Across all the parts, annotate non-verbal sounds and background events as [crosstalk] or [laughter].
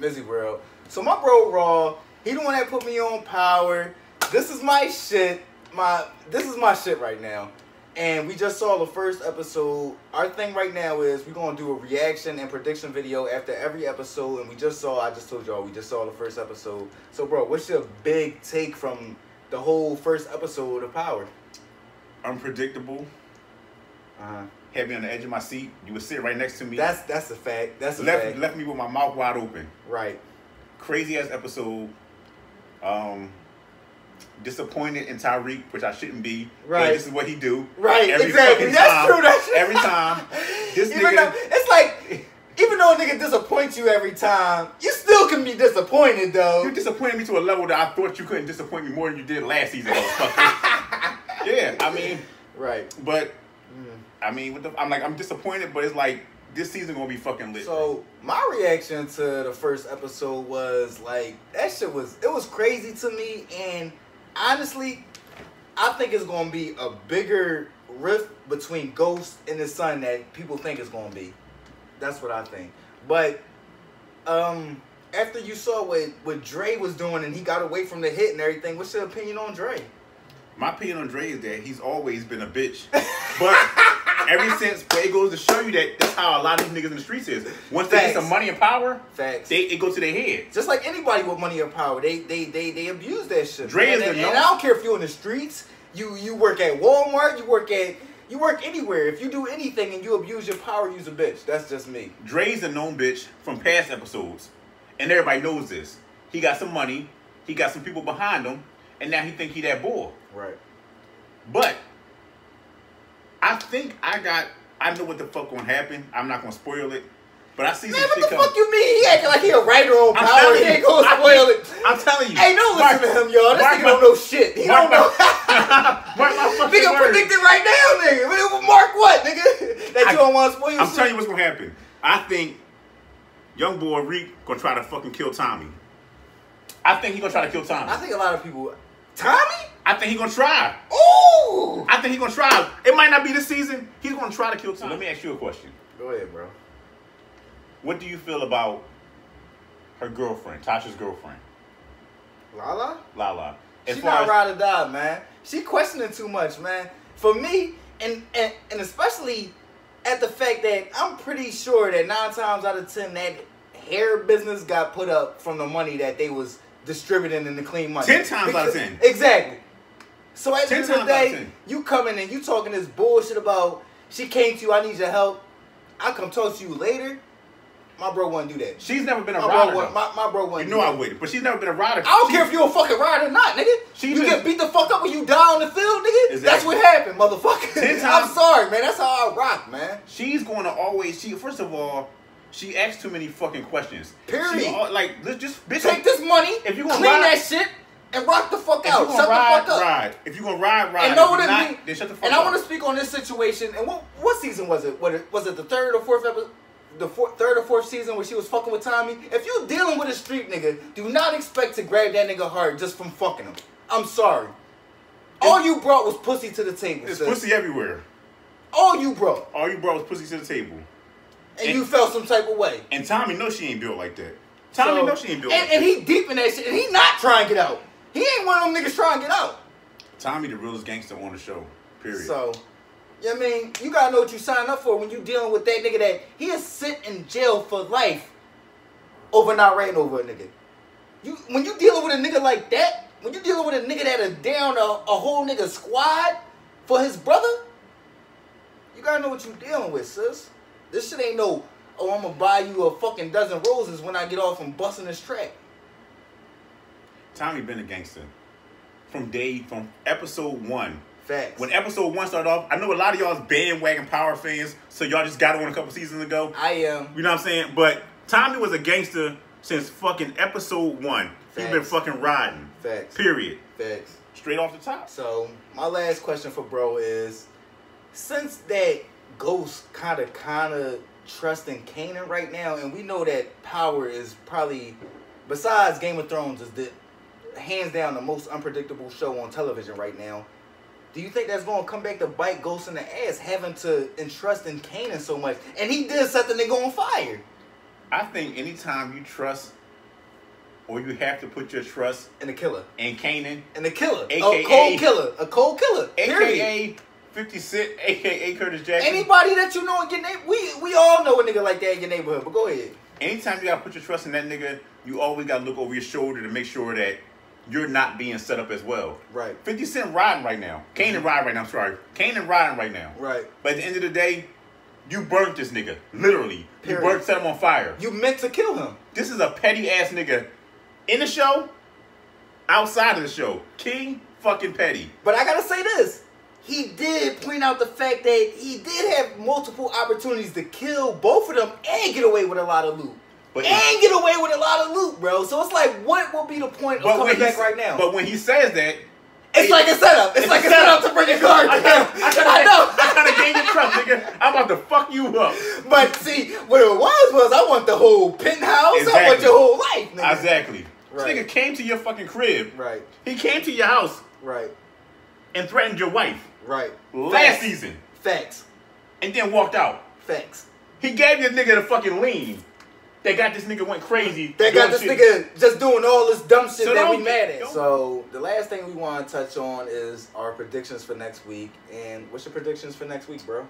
Mizzy World. So my bro Raw, he the one that put me on power. This is my shit. My this is my shit right now. And we just saw the first episode. Our thing right now is we're gonna do a reaction and prediction video after every episode. And we just saw, I just told y'all, we just saw the first episode. So bro, what's your big take from the whole first episode of Power? Unpredictable. Uh-huh. Had me on the edge of my seat. You would sit right next to me. That's that's a fact. That's a left fact. left me with my mouth wide open. Right. Crazy ass episode. Um, disappointed in Tariq, which I shouldn't be. but Right. This is what he do. Right, Every exactly. That's time. true. That's true. Every time. [laughs] This even nigga. though, it's like, even though a nigga disappoints you every time, you still can be disappointed though. You disappointed me to a level that I thought you couldn't disappoint me more than you did last season, [laughs] yeah, I mean, Right. but I mean, the, I'm like, I'm disappointed, but it's like this season gonna be fucking lit. So my reaction to the first episode was like that shit was it was crazy to me and honestly I think it's gonna be a bigger rift between Ghost and his son that people think it's gonna be. That's what I think. But um after you saw what what Dre was doing and he got away from the hit and everything, what's your opinion on Dre? My opinion on Dre is that he's always been a bitch, but ever [laughs] since, it goes to show you that that's how a lot of these niggas in the streets is. Once they get some money and power, Facts. they it goes to their head. Just like anybody with money and power, they they they they abuse that shit. Dre man. is and, and I don't care if you're in the streets, you you work at Walmart, you work at you work anywhere. If you do anything and you abuse your power, you's a bitch. That's just me. Dre's a known bitch from past episodes, and everybody knows this. He got some money, he got some people behind him, and now he think he that boy. Right. But I think I got. I know what the fuck gonna happen. I'm not gonna spoil it, but I see Man, some what shit the coming. fuck you mean? He acting like he a writer on I'm power. He ain't gonna I- spoil it. I'm telling you. Hey, don't Mark- listen to him, y'all. This Mark nigga my- don't know shit. He Mark don't know. my- [laughs] [laughs] Mark my fucking nigga words. predict it right now, nigga. What- Mark what, nigga? [laughs] That I- you don't want to spoil I'm shit? telling you what's gonna happen. I think young boy Reek gonna try to fucking kill Tommy. I think he gonna try to kill Tommy. I think a lot of people. Tommy? I think he gonna try. Ooh! I think he gonna try. It might not be this season. He's gonna try to kill Tommy. let me ask you a question. Go ahead, bro. What do you feel about her girlfriend, Tasha's girlfriend, Lala? Lala? As She far not as- ride or die, man. She questioning too much, man. For me, and, and and especially at the fact that I'm pretty sure that nine times out of ten that hair business got put up from the money that they was distributing in the clean money. 10 times out of 10. Exactly. So at the 10 end of the times day, you coming and you talking this bullshit about she came to you, I need your help. I come talk to you later. My bro wouldn't do that. She's never been a My rider. bro, my, my bro you wouldn't know do I that. would, but she's never been a rider. I don't She- care if you're a fucking rider or not, nigga. She you just- get beat the fuck up when you die on the field, nigga. Exactly. That's what happened, motherfucker. Ten [laughs] I'm sorry, man. That's how I rock, man. She's going to always. She first of all, she asks too many fucking questions. Period. She, like let's just bitch. Take this money, If you gonna clean ride- that shit, and rock the fuck out. Shut ride, the fuck up. ride. If you gonna ride, ride. And know what it not, mean? Then shut the fuck And up. I want to speak on this situation. And what what season was it? What was it? The third or fourth episode? The fourth, third or fourth season where she was fucking with Tommy. If you dealing with a street nigga, do not expect to grab that nigga hard just from fucking him. I'm sorry. All you brought was pussy to the table. It's sis. pussy everywhere. All you brought, All you brought was pussy to the table. And, And- you felt some type of way. And Tommy knows she ain't built like that. Tommy So- knows she ain't built and, like and that. he deep in that shit, and he not trying to get out. He ain't one of them niggas trying to get out. Tommy the realest gangster on the show. Period. So, you know I mean, you gotta know what you sign up for when you dealing with that nigga that he is sit in jail for life over not writing over a nigga. You when you dealing with a nigga like that, when you dealing with a nigga that is down a, a whole nigga squad for his brother, you gotta know what you dealing with, sis. This shit ain't no, oh, I'm gonna buy you a fucking dozen roses when I get off from busting this track. Tommy been a gangster from day from episode one. Facts. When episode one started off, I know a lot of y'all's bandwagon power fans, so y'all just got on a couple seasons ago. I am. You know what I'm saying? But Tommy was a gangster since fucking episode one. Facts. He's been fucking riding. Facts. Period. Facts. Straight off the top. So my last question for bro is, since that Ghost kind of kind of trusting Kanan right now, and we know that Power is probably, besides Game of Thrones, is the hands down the most unpredictable show on television right now. Do you think that's going to come back to bite Ghost in the ass, having to entrust in Kanan so much? And he did set the nigga on fire. I think anytime you trust or you have to put your trust in the killer. in Kanan, And the killer. a cold killer. A cold killer. Period. Aka 50 Cent, aka Curtis Jackson. Anybody that you know in your neighborhood, we we all know a nigga like that in your neighborhood. But go ahead. Anytime you gotta put your trust in that nigga, you always gotta look over your shoulder to make sure that you're not being set up as well. Right. 50 Cent riding right now. Kanan mm-hmm. riding right now, I'm sorry. Kanan riding right now. Right. But at the end of the day, you burnt this nigga. Literally. Period. You burnt set him on fire. You meant to kill him. This is a petty ass nigga in the show, outside of the show. King fucking petty. But I gotta say this. He did point out the fact that he did have multiple opportunities to kill both of them and get away with a lot of loot. But and get away with a lot of loot, bro. So it's like, what will be the point of coming back right now? But when he says that, it's like a setup. It's, It's like a setup setup. to bring a guard I down. kinda, I [laughs] I, know. I kinda gained your trust, nigga. I'm about to fuck you up. But see, what it was was I want the whole penthouse. I want your whole life, nigga. Exactly. Right. This nigga came to your fucking crib. Right, He came to your house right, and threatened your wife right. last Facts. season Facts. and then walked out. Facts. He gave your nigga the fucking lean. That got this nigga went crazy. They got this shit. nigga just doing all this dumb shit So that we mad at. don't- So the last thing we want to touch on is our predictions for next week. And what's your predictions for next week, bro?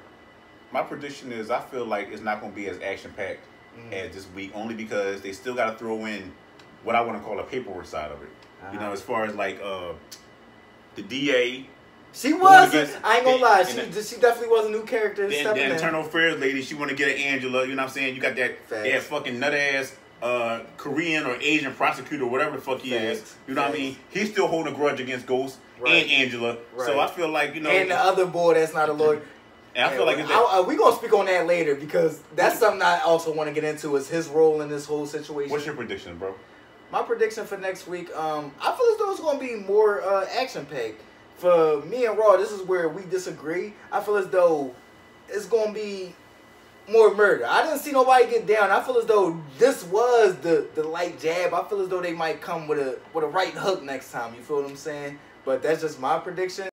My prediction is I feel like it's not going to be as action packed Mhm. as this week, only because they still got to throw in what I want to call a paperwork side of it. You Uh-huh. know, as far as like uh, the DA, She was. against- I ain't gonna lie. She the- she definitely was a new character. the, the in. internal affairs lady, she want to get an Angela. You know what I'm saying? You got that Facts. that fucking nut ass uh, Korean or Asian prosecutor, whatever the fuck he is. You know what I mean? He's still holding a grudge against Ghost Right. and Angela. So I feel like you know, and the other boy that's not a lawyer. and I feel like I, I, we gonna speak on that later because that's something I also want to get into is his role in this whole situation. What's your prediction, bro? My prediction for next week, um, I feel as though it's gonna be more uh, action packed. For me and Raw, this is where we disagree. I feel as though it's gonna be more murder. I didn't see nobody get down. I feel as though this was the the light jab. I feel as though they might come with a with a right hook next time. You feel what I'm saying? But that's just my prediction.